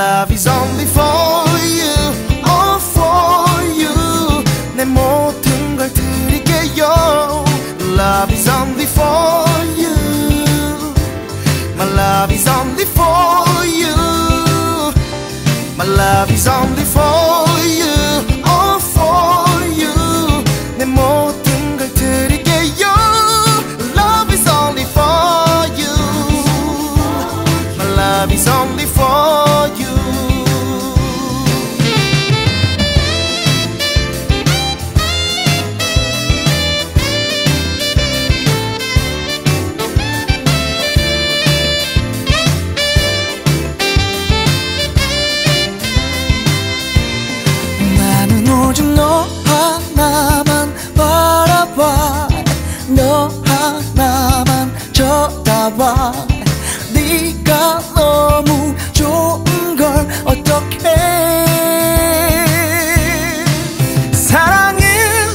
love is only for you All for you. 내 모든 걸 드릴게요. Love is only for you. My love is only for you. My love is only for you All for you. 내 모든 걸 드릴게요. Love is only for you. My love is 하나만 쳐다봐. 네가 너무 좋은 걸 어떡해. 사랑은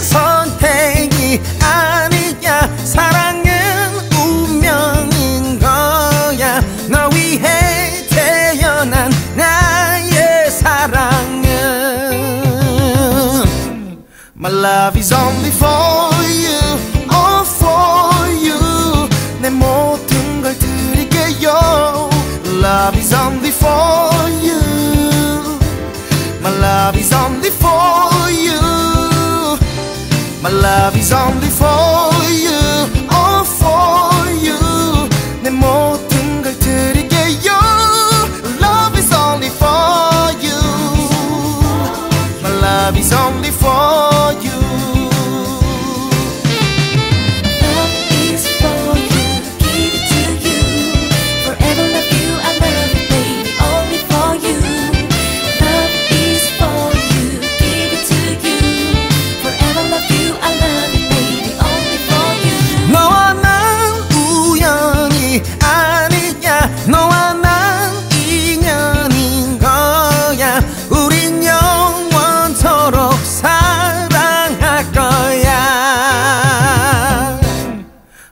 선택이 아니야. 사랑은 운명인 거야. 너 위해 태어난 나의 사랑은 My love is only for love is only for you, all for you. 내 모든 걸 드릴게요. Love is only for you. My love is only for you. 너와 난 인연인 거야 우린 영원토록 사랑할 거야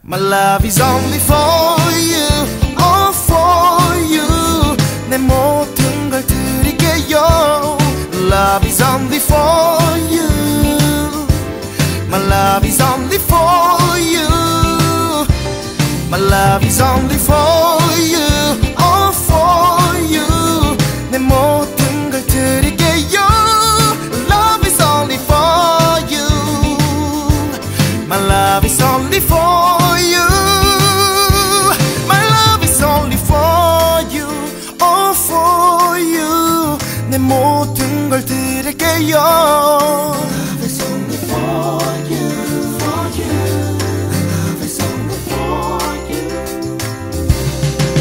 My love is only for you all for you 내 모든 걸 드릴게요 Love is only for you My love is only for you. My love is only for you. love is only for you. My love is only for you. All for you. 내 모든 걸 드릴게요. Love is only for you. For you. Love is only for you.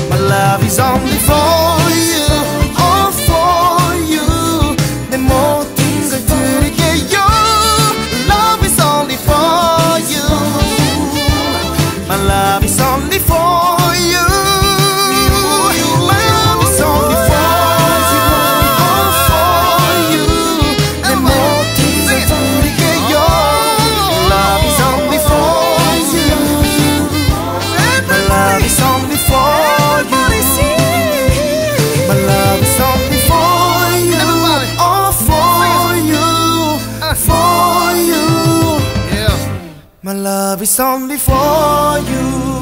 My love is only for you. My love is only for you. Is only for you.